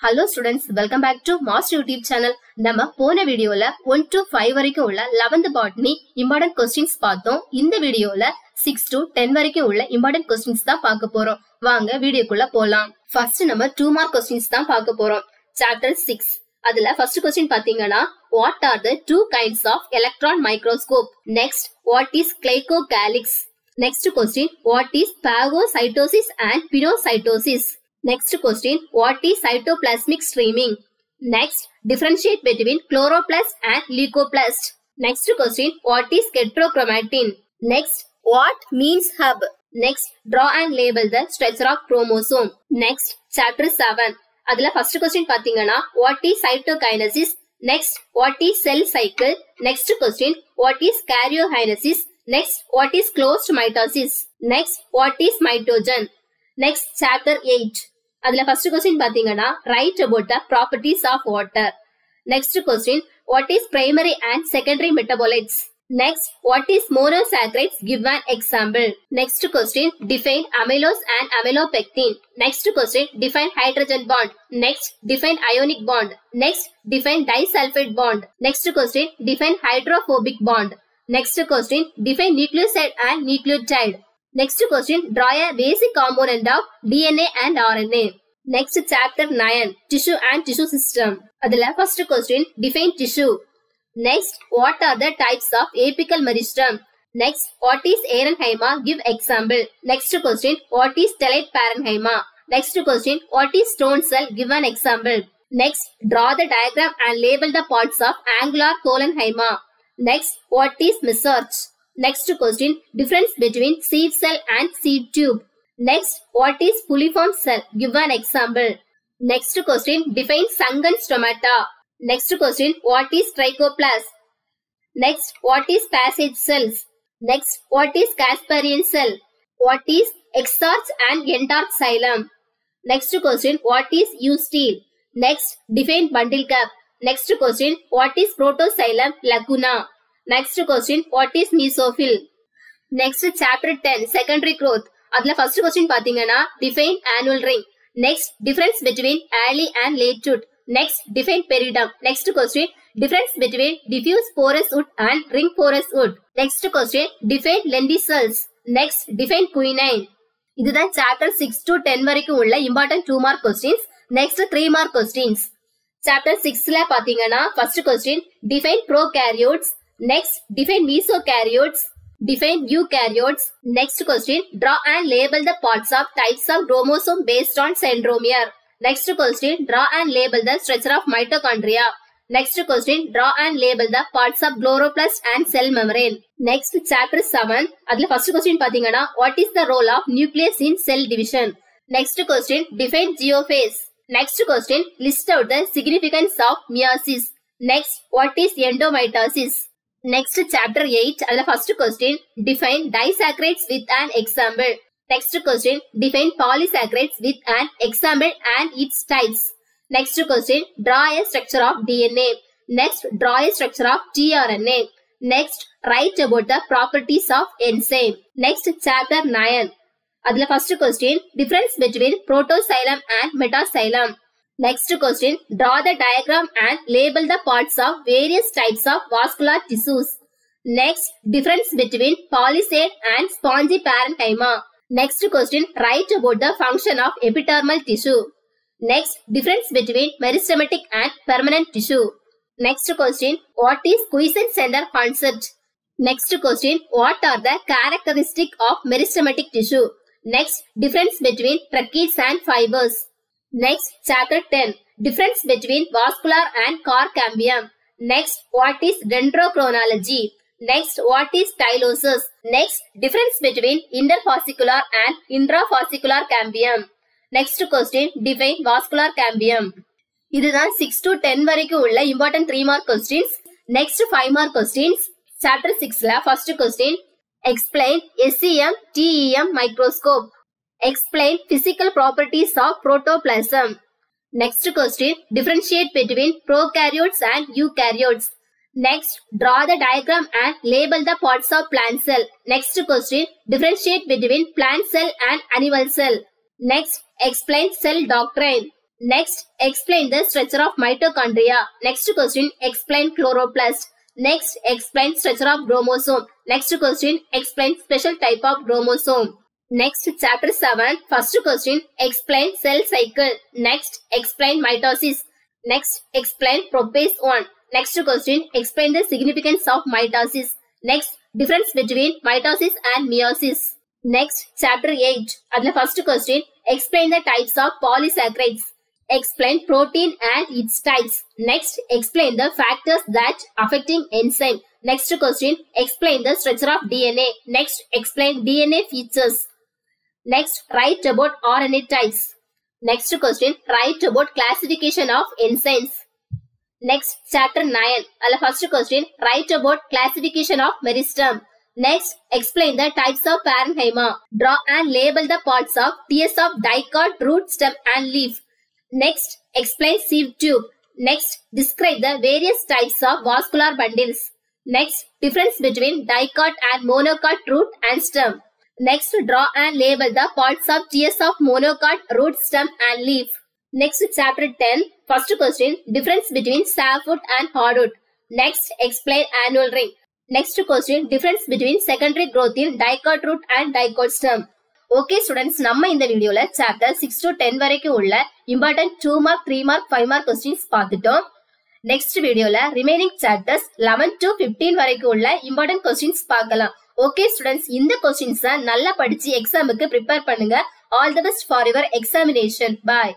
Hello students welcome back to master YouTube channel நம்ம போன வீடியோல ஒன் டு ஃபைவ் வரைக்கும் உள்ள லெவன்த் பாட்னி இம்பார்ட்டன்ட் கொஸ்டின்ஸ் பார்த்தோம். இந்த வீடியோல சிக்ஸ் டு டென் வரைக்கும் உள்ள இம்பார்ட்டன்ட் கொஸ்டின்ஸ் தான் பார்க்க போறோம். வாங்க வீடியோக்குள்ள போலாம். ஃபர்ஸ்ட் நம்ம டூ மார்க் கொஸ்டின்ஸ் தான் பார்க்க போறோம். சாப்டர் சிக்ஸ் அதுல ஃபர்ஸ்ட் கொஸ்டின் பாத்தீங்கன்னா what are the two kinds of electron microscope next what is glycocalyx next question what is phagocytosis and pinocytosis Next question, what is cytoplasmic streaming? Next, differentiate between chloroplast and leucoplast. Next question, what is heterochromatin? Next, what means hub? Next, draw and label the structure of chromosome. Next, chapter 7. அதுல first question பாத்தீங்கன்னா what is cytokinesis? Next, what is cell cycle? Next question, what is karyokinesis? Next, what is closed mitosis? Next, what is mitogen? Next, chapter 8. அதுல first question பாத்தீங்கன்னா write about the properties of water next question what is primary and secondary metabolites Next, what is monosaccharides? Give an example. Next question, define amylose and amylopectin. Next question, define hydrogen bond. Next, define ionic bond. Next, define disulfide bond. Next question, define hydrophobic bond. Next question, define nucleoside and nucleotide. Next question, draw a basic component of DNA and RNA. Next chapter 9, tissue and tissue system. The first question, define tissue. Next, what are the types of apical meristem? Next, what is aerenchyma? Give example. Next question, what is stellate parenchyma? Next question, what is stone cell? Give an example. Next, draw the diagram and label the parts of angular collenchyma. Next, what is mesarch? Next question, difference between sieve cell and sieve tube. Next, what is bulliform cell? Give an example. Next question, define sunken stomata. Next question, what is trichoblast? Next, what is passage cells? Next, what is Casparian cell? What is exarch and endarch xylem? Next question, what is eustele? Next, define bundle cap. Next question, what is protoxylem lacuna? Next question what is mesophyll next chapter ten secondary growth அதுல first question பாத்தீங்கன்னா define annual ring next difference between early and latewood next define periderm next question difference between diffuse porous wood and ring porous wood next question define lenticels next define quinine இதுதான் chapter six to ten வரைக்கும் உள்ள important two mark questions next three mark questions chapter சிக்ஸ்ல பாத்தீங்கன்னா first question define prokaryotes Next, define mesokaryotes. Define eukaryotes. Next question, draw and label the parts of types of chromosome based on centromere. Next question, draw and label the structure of mitochondria. Next question, draw and label the parts of chloroplast and cell membrane. Next, chapter 7. அதுல first question பாத்தீங்கன்னா, what is the role of nucleus in cell division? Next question, define geophase. Next question, list out the significance of meiosis. Next, what is endomitosis? Next, chapter 8, அதில் first question, define disaccharides with an example. Next question, define polysaccharides with an example and its types. Next question, draw a structure of DNA. Next, draw a structure of tRNA. Next, write about the properties of enzyme. Next, chapter 9. அதில் first question, difference between protoxylem and metaxylem. Next question, draw the diagram and label the parts of various types of vascular tissues. Next, difference between palisade and spongy parenchyma. Next question, write about the function of epidermal tissue. Next, difference between meristematic and permanent tissue. Next question, what is quiescent center concept? Next question, what are the characteristics of meristematic tissue? Next, difference between tracheids and fibers. Next, chapter 10, difference between vascular and core cambium. Next, what is dendrochronology? Next, what is stylosis? Next, difference between interfascicular and intrafascicular cambium. Next question, define vascular cambium. இதுதான் six to ten வரைக்கும் உள்ள important three mark questions next five mark questions chapter சிக்ஸ்ல first question explain SCM TEM microscope Explain physical properties of protoplasm. Next question. Differentiate between prokaryotes and eukaryotes. Next, draw the diagram and label the parts of plant cell. Next question, differentiate between plant cell and animal cell. Next, explain cell doctrine. Next, explain the structure of mitochondria. Next question, explain chloroplast. Next, explain structure of chromosome. Next question, explain special type of chromosome. Next, chapter 7, first question, explain cell cycle. Next, explain mitosis. Next, explain prophase 1. Next question, explain the significance of mitosis. Next, difference between mitosis and meiosis. Next, chapter 8. And the first question, explain the types of polysaccharides. Explain protein and its types. Next, explain the factors that affecting enzyme. Next question, explain the structure of DNA. Next, explain DNA features. Next, write about RNA types. Next question, write about classification of enzymes. Next, chapter 9. Alla first question, write about classification of meristem. Next, explain the types of parenchyma. Draw and label the parts of TS of dicot, root, stem and leaf. Next, explain sieve tube. Next, describe the various types of vascular bundles. Next, difference between dicot and monocot root and stem. Next, draw and label the parts of GS of monocot, root, stem and leaf. Next, chapter 10. First question, difference between sapwood and heartwood. Next, explain annual ring. Next question, difference between secondary growth in dicot root and dicot stem. Okay students, namma in the video இந்த chapter 6 to 10 ten வரைக்கும் உள்ள important two mark, three mark, five mark questions Next, next video remaining remaining chapters to to fifteen, உள்ள important questions பார்க்கலாம் okay students இந்த கொஸ்டின்ஸை நல்லா படிச்சு எக்ஸாமுக்கு prepare பண்ணுங்க. All the best for your examination bye